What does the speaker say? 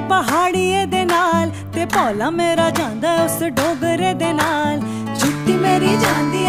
ਪਹਾੜੀਏ ਦੇ ਨਾਲ ਤੇ ਭੋਲਾ ਮੇਰਾ ਜਾਂਦਾ ਉਸ ਡੋਗਰੇ ਦੇ ਨਾਲ। ਛੁੱਟੀ ਮੇਰੀ ਜਾਂਦੀ